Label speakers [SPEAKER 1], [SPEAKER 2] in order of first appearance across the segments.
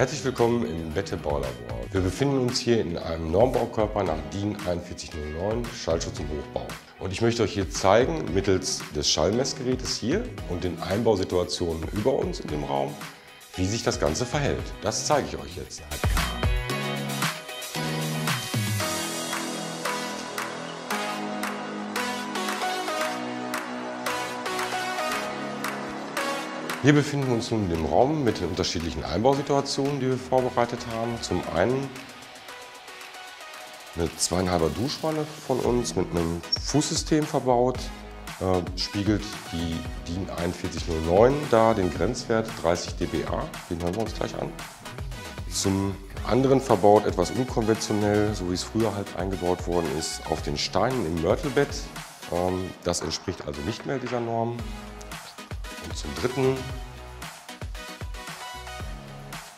[SPEAKER 1] Herzlich willkommen im Bette Baulabor. Wir befinden uns hier in einem Normbaukörper nach DIN 4109 Schallschutz im Hochbau. Und ich möchte euch hier zeigen, mittels des Schallmessgerätes hier und den Einbausituationen über uns in dem Raum, wie sich das Ganze verhält. Das zeige ich euch jetzt. Wir befinden uns nun in dem Raum mit den unterschiedlichen Einbausituationen, die wir vorbereitet haben. Zum einen eine zweieinhalber Duschwanne von uns mit einem Fußsystem verbaut, äh, spiegelt die DIN 4109 da, den Grenzwert 30 dBA, den hören wir uns gleich an. Zum anderen verbaut etwas unkonventionell, so wie es früher halt eingebaut worden ist, auf den Steinen im Mörtelbett. Ähm, das entspricht also nicht mehr dieser Norm. Zum dritten,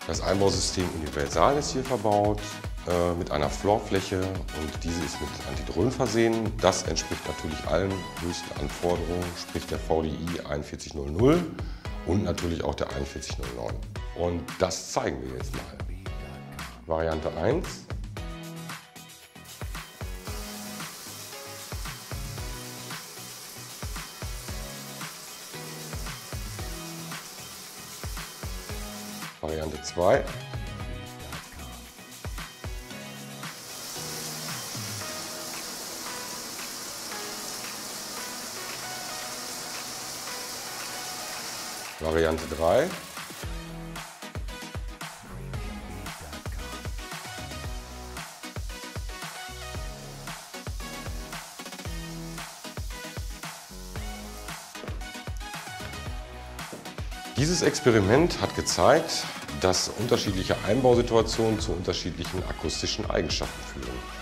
[SPEAKER 1] das Einbausystem Universal ist hier verbaut äh, mit einer Floorfläche und diese ist mit Antidrön versehen. Das entspricht natürlich allen höchsten Anforderungen, sprich der VDI 4100 und natürlich auch der 4109. Und das zeigen wir jetzt mal. Variante 1 Variante 2. Variante 3. Dieses Experiment hat gezeigt, dass unterschiedliche Einbausituationen zu unterschiedlichen akustischen Eigenschaften führen.